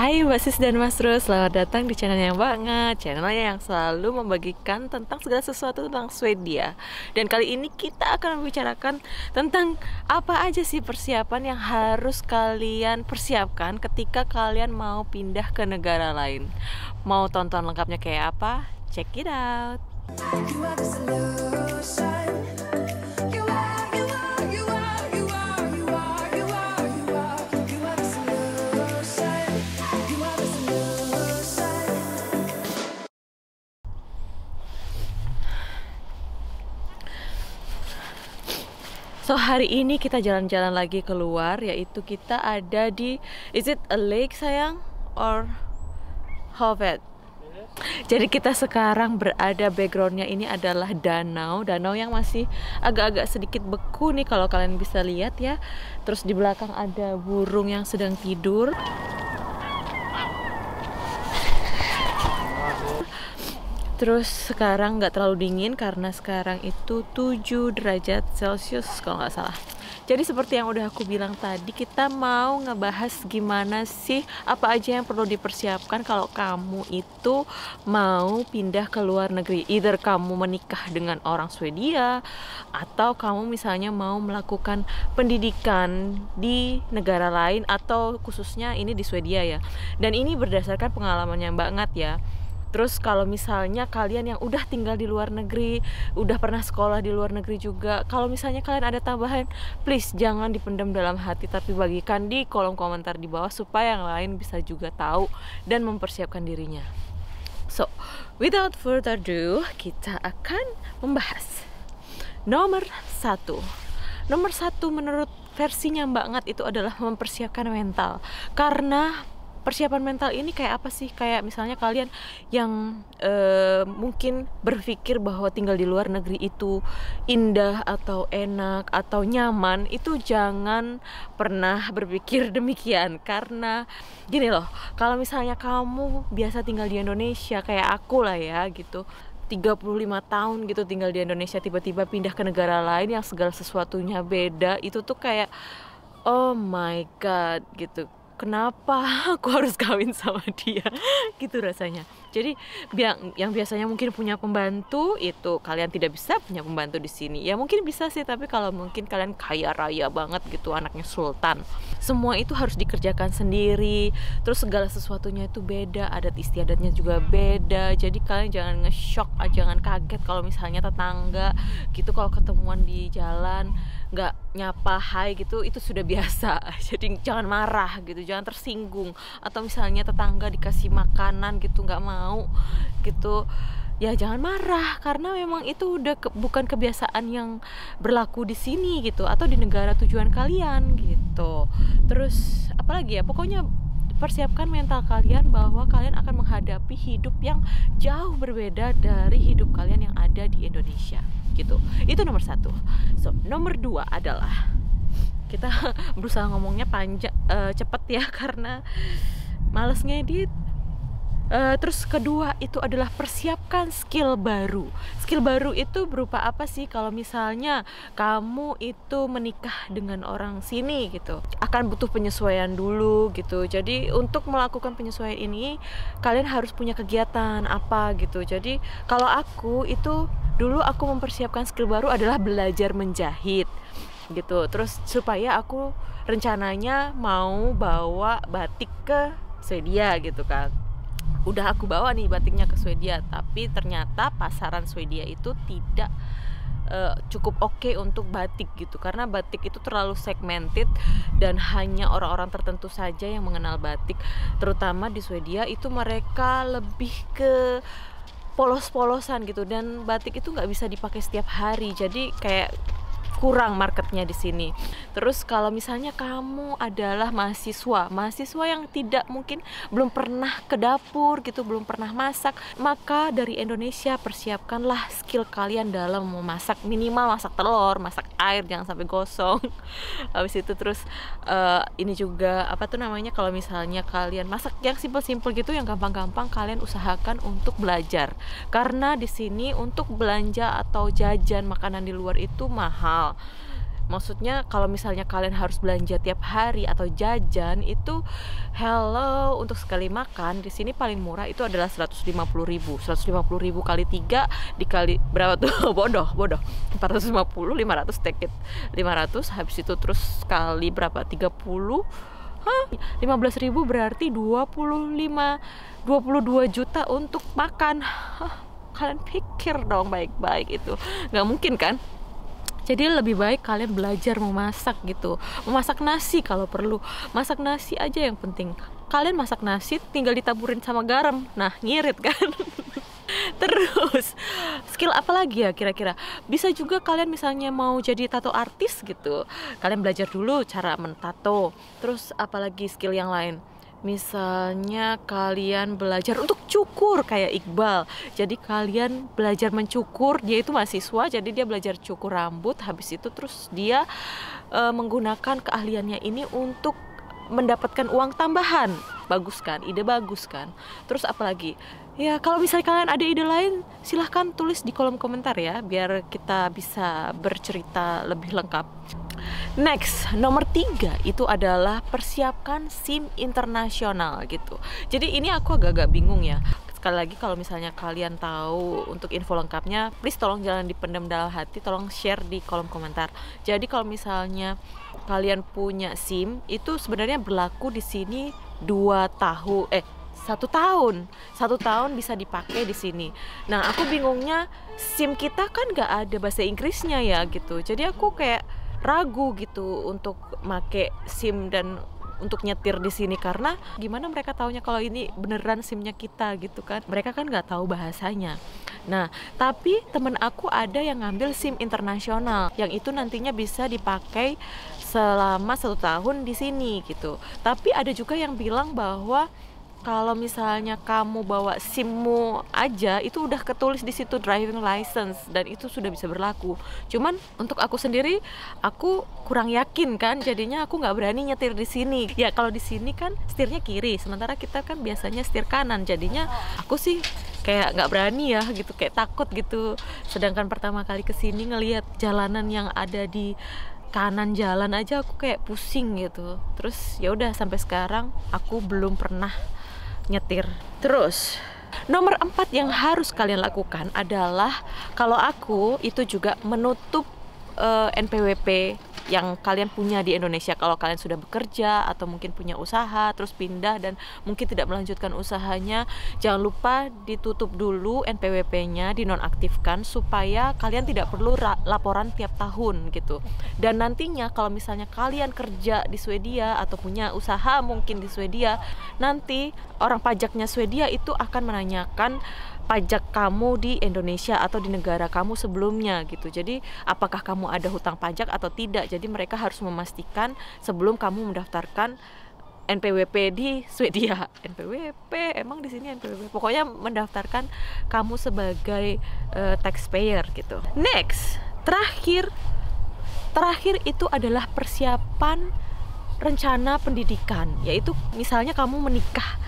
Hai Mbak Sis dan Mas Rus, selamat datang di channelnya banget Channelnya yang selalu membagikan tentang segala sesuatu tentang Swedia. Dan kali ini kita akan membicarakan tentang apa aja sih persiapan yang harus kalian persiapkan ketika kalian mau pindah ke negara lain. Mau tonton lengkapnya kayak apa? Check it out So hari ini kita jalan-jalan lagi keluar Yaitu kita ada di Is it a lake sayang? Or Hovet? Jadi kita sekarang berada backgroundnya ini adalah danau Danau yang masih agak-agak sedikit beku nih kalau kalian bisa lihat ya Terus di belakang ada burung yang sedang tidur Terus sekarang nggak terlalu dingin karena sekarang itu 7 derajat Celcius kalau nggak salah. Jadi seperti yang udah aku bilang tadi, kita mau ngebahas gimana sih apa aja yang perlu dipersiapkan kalau kamu itu mau pindah ke luar negeri. Either kamu menikah dengan orang Swedia atau kamu misalnya mau melakukan pendidikan di negara lain atau khususnya ini di Swedia ya. Dan ini berdasarkan pengalamannya banget ya. Terus kalau misalnya kalian yang udah tinggal di luar negeri, udah pernah sekolah di luar negeri juga, kalau misalnya kalian ada tambahan, please jangan dipendam dalam hati tapi bagikan di kolom komentar di bawah supaya yang lain bisa juga tahu dan mempersiapkan dirinya. So, without further ado, kita akan membahas nomor satu. Nomor satu menurut versinya Mbak Ngat itu adalah mempersiapkan mental karena persiapan mental ini kayak apa sih? Kayak misalnya kalian yang eh, mungkin berpikir bahwa tinggal di luar negeri itu indah atau enak atau nyaman itu jangan pernah berpikir demikian. Karena gini loh kalau misalnya kamu biasa tinggal di Indonesia kayak aku lah ya gitu 35 tahun gitu tinggal di Indonesia tiba-tiba pindah ke negara lain yang segala sesuatunya beda itu tuh kayak oh my god gitu kenapa aku harus kawin sama dia? Gitu rasanya. Jadi yang yang biasanya mungkin punya pembantu itu kalian tidak bisa punya pembantu di sini. Ya mungkin bisa sih tapi kalau mungkin kalian kaya raya banget gitu anaknya sultan semua itu harus dikerjakan sendiri. Terus segala sesuatunya itu beda adat istiadatnya juga beda. Jadi kalian jangan nge-shock jangan kaget kalau misalnya tetangga gitu kalau ketemuan di jalan nggak nyapa hai gitu itu sudah biasa. Jadi jangan marah gitu jangan tersinggung. Atau misalnya tetangga dikasih makanan gitu nggak mau gitu ya jangan marah. Karena memang itu udah ke- bukan kebiasaan yang berlaku di sini gitu atau di negara tujuan kalian gitu. Terus apalagi ya pokoknya persiapkan mental kalian bahwa kalian akan menghadapi hidup yang jauh berbeda dari hidup kalian yang ada di Indonesia gitu. Itu nomor satu. So nomor dua adalah kita berusaha ngomongnya panjang eh, cepet ya karena males ngedit Eh, terus kedua itu adalah persiapkan skill baru. Skill baru itu berupa apa sih? Kalau misalnya kamu itu menikah dengan orang sini gitu, akan butuh penyesuaian dulu gitu. Jadi untuk melakukan penyesuaian ini, kalian harus punya kegiatan apa gitu. Jadi kalau aku itu dulu aku mempersiapkan skill baru adalah belajar menjahit gitu. Terus supaya aku rencananya mau bawa batik ke Swedia gitu kan udah aku bawa nih batiknya ke Swedia tapi ternyata pasaran Swedia itu tidak eh, cukup oke untuk batik gitu. Karena batik itu terlalu segmented dan hanya orang-orang tertentu saja yang mengenal batik. Terutama di Swedia itu mereka lebih ke polos-polosan gitu dan batik itu nggak bisa dipakai setiap hari. Jadi kayak kurang marketnya di sini. Terus kalau misalnya kamu adalah mahasiswa, mahasiswa yang tidak mungkin belum pernah ke dapur gitu, belum pernah masak, maka dari Indonesia persiapkanlah skill kalian dalam memasak minimal masak telur, masak air jangan sampai gosong. Habis itu terus eh, ini juga apa tuh namanya kalau misalnya kalian masak yang simple-simple gitu yang gampang-gampang kalian usahakan untuk belajar. Karena di sini untuk belanja atau jajan makanan di luar itu mahal Maksudnya kalau misalnya kalian harus belanja tiap hari atau jajan itu hello untuk sekali makan di sini paling murah itu adalah 150.000. 150.000 kali 3 dikali berapa tuh? bodoh, bodoh. 450, 500 take it. 500 habis itu terus kali berapa? 30 Hah? 15.000 berarti 25 22 juta untuk makan. Hah, kalian pikir dong baik-baik itu. nggak mungkin kan? Jadi lebih baik kalian belajar memasak gitu. Memasak nasi kalau perlu. Masak nasi aja yang penting. Kalian masak nasi tinggal ditaburin sama garam. Nah, ngirit kan? Terus skill apa lagi ya kira-kira? Bisa juga kalian misalnya mau jadi tato artis gitu. Kalian belajar dulu cara mentato. Terus apalagi skill yang lain? Misalnya kalian belajar untuk cukur kayak Iqbal. Jadi kalian belajar mencukur, dia itu mahasiswa jadi dia belajar cukur rambut habis itu terus dia eh, menggunakan keahliannya ini untuk mendapatkan uang tambahan. Bagus kan? Ide bagus kan? Terus apalagi? Ya kalau misalnya kalian ada ide lain silahkan tulis di kolom komentar ya biar kita bisa bercerita lebih lengkap. Next, nomor tiga itu adalah persiapkan SIM internasional gitu. Jadi ini aku agak-agak bingung ya. Sekali lagi kalau misalnya kalian tahu untuk info lengkapnya, please tolong jangan dipendam dalam hati, tolong share di kolom komentar. Jadi kalau misalnya kalian punya SIM itu sebenarnya berlaku di sini dua tahun eh satu tahun satu tahun bisa dipakai di sini nah aku bingungnya sim kita kan nggak ada bahasa Inggrisnya ya gitu jadi aku kayak ragu gitu untuk make sim dan untuk nyetir di sini karena gimana mereka taunya kalau ini beneran simnya kita gitu kan. Mereka kan nggak tahu bahasanya. Nah tapi temen aku ada yang ngambil sim internasional yang itu nantinya bisa dipakai selama satu tahun di sini gitu. Tapi ada juga yang bilang bahwa kalau misalnya kamu bawa SIMmu aja itu udah ketulis di situ driving license dan itu sudah bisa berlaku. Cuman untuk aku sendiri aku kurang yakin kan jadinya aku nggak berani nyetir di sini. Ya kalau di sini kan setirnya kiri sementara kita kan biasanya setir kanan jadinya aku sih kayak nggak berani ya gitu kayak takut gitu. Sedangkan pertama kali ke sini ngelihat jalanan yang ada di kanan jalan aja aku kayak pusing gitu. Terus ya udah sampai sekarang aku belum pernah nyetir. Terus nomor empat yang harus kalian lakukan adalah kalau aku itu juga menutup eh, NPWP yang kalian punya di Indonesia. Kalau kalian sudah bekerja atau mungkin punya usaha terus pindah dan mungkin tidak melanjutkan usahanya jangan lupa ditutup dulu NPWP-nya dinonaktifkan supaya kalian tidak perlu ra- laporan tiap tahun gitu. Dan nantinya kalau misalnya kalian kerja di Swedia atau punya usaha mungkin di Swedia nanti orang pajaknya Swedia itu akan menanyakan pajak kamu di Indonesia atau di negara kamu sebelumnya gitu. Jadi apakah kamu ada hutang pajak atau tidak. Jadi mereka harus memastikan sebelum kamu mendaftarkan NPWP di Swedia. NPWP emang di sini NPWP. Pokoknya mendaftarkan kamu sebagai eh, taxpayer gitu. Next, terakhir terakhir itu adalah persiapan rencana pendidikan, yaitu misalnya kamu menikah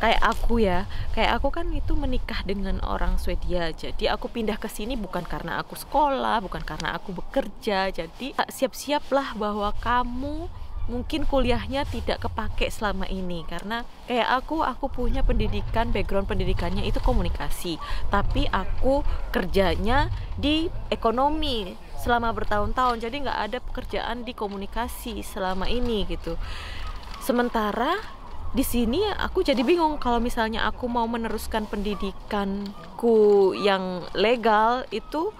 kayak aku ya kayak aku kan itu menikah dengan orang Swedia. Jadi aku pindah ke sini bukan karena aku sekolah bukan karena aku bekerja. Jadi siap-siaplah bahwa kamu mungkin kuliahnya tidak kepake selama ini. Karena kayak aku aku punya pendidikan background pendidikannya itu komunikasi. Tapi aku kerjanya di ekonomi selama bertahun-tahun. Jadi nggak ada pekerjaan di komunikasi selama ini gitu. Sementara di sini aku jadi bingung kalau misalnya aku mau meneruskan pendidikanku yang legal itu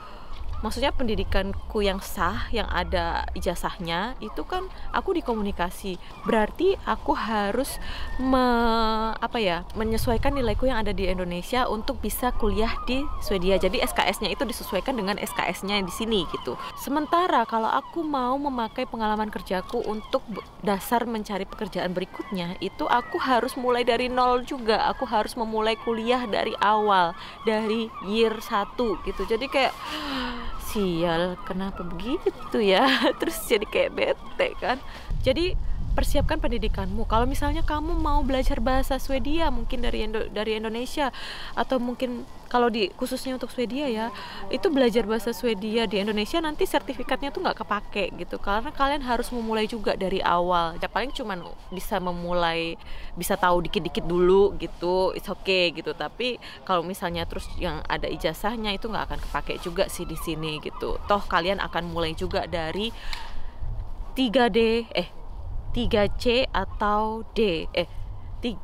maksudnya pendidikanku yang sah yang ada ijazahnya itu kan aku di komunikasi berarti aku harus me, apa ya menyesuaikan nilaiku yang ada di Indonesia untuk bisa kuliah di Swedia. Jadi SKS-nya itu disesuaikan dengan SKS-nya di sini gitu. Sementara kalau aku mau memakai pengalaman kerjaku untuk dasar mencari pekerjaan berikutnya itu aku harus mulai dari nol juga. Aku harus memulai kuliah dari awal dari year 1 gitu. Jadi kayak sial kenapa begitu ya? Terus jadi kayak bete kan? Jadi persiapkan pendidikanmu. Kalau misalnya kamu mau belajar bahasa Swedia mungkin dari Indo- dari Indonesia atau mungkin kalau di khususnya untuk Swedia ya itu belajar bahasa Swedia di Indonesia nanti sertifikatnya tuh nggak kepake gitu. Karena kalian harus memulai juga dari awal. Ya paling cuman bisa memulai bisa tahu dikit-dikit dulu gitu it's okay gitu. Tapi kalau misalnya terus yang ada ijazahnya itu nggak akan kepake juga sih di sini gitu. Toh kalian akan mulai juga dari 3D eh 3C atau D. Eh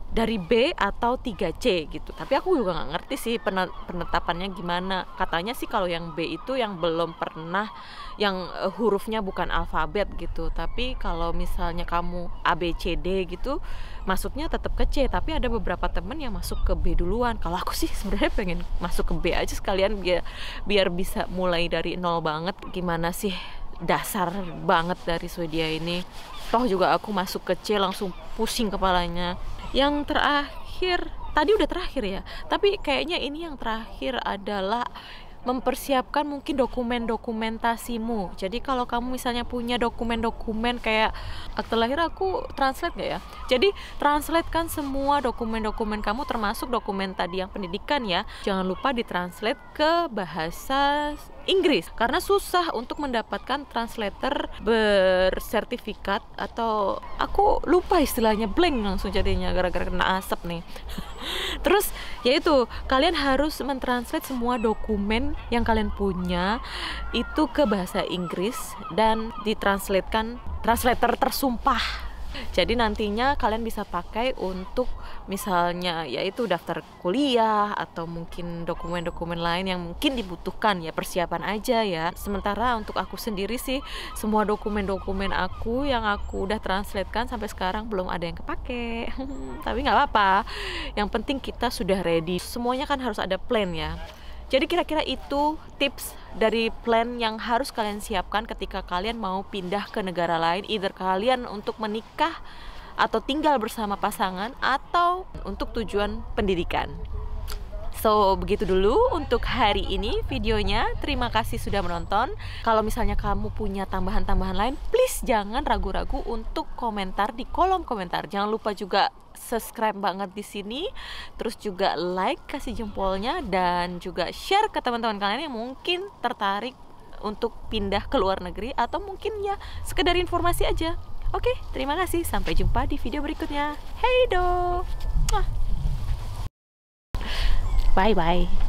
dari B atau 3C gitu. Tapi aku juga nggak ngerti sih pene- penetapannya gimana. Katanya sih kalau yang B itu yang belum pernah yang eh, hurufnya bukan alfabet gitu. Tapi kalau misalnya kamu A B C D gitu masuknya tetap ke C, tapi ada beberapa temen yang masuk ke B duluan. Kalau aku sih sebenarnya pengen masuk ke B aja sekalian biar biar bisa mulai dari nol banget. Gimana sih dasar banget dari Swedia ini toh juga aku masuk ke C langsung pusing kepalanya yang terakhir tadi udah terakhir ya tapi kayaknya ini yang terakhir adalah mempersiapkan mungkin dokumen dokumentasimu jadi kalau kamu misalnya punya dokumen-dokumen kayak akte lahir aku translate gak ya? Jadi translate kan semua dokumen-dokumen kamu termasuk dokumen tadi yang pendidikan ya. Jangan lupa ditranslate ke bahasa Inggris. Karena susah untuk mendapatkan translator bersertifikat atau aku lupa istilahnya blank langsung jadinya gara-gara kena asap nih. Terus yaitu kalian harus mentranslate semua dokumen yang kalian punya itu ke bahasa Inggris dan ditranslatekan translator tersumpah jadi nantinya kalian bisa pakai untuk misalnya yaitu daftar kuliah atau mungkin dokumen-dokumen lain yang mungkin dibutuhkan ya persiapan aja ya. Sementara untuk aku sendiri sih semua dokumen-dokumen aku yang aku udah translatekan sampai sekarang belum ada yang kepake. Tapi nggak apa-apa. Yang penting kita sudah ready. Semuanya kan harus ada plan ya. Jadi kira-kira itu tips dari plan yang harus kalian siapkan ketika kalian mau pindah ke negara lain, either kalian untuk menikah atau tinggal bersama pasangan atau untuk tujuan pendidikan. So, begitu dulu untuk hari ini videonya. Terima kasih sudah menonton. Kalau misalnya kamu punya tambahan-tambahan lain, please jangan ragu-ragu untuk komentar di kolom komentar. Jangan lupa juga subscribe banget di sini. Terus juga like, kasih jempolnya dan juga share ke teman-teman kalian yang mungkin tertarik untuk pindah ke luar negeri atau mungkin ya sekedar informasi aja. Oke, terima kasih. Sampai jumpa di video berikutnya. Hey do. Bye bye.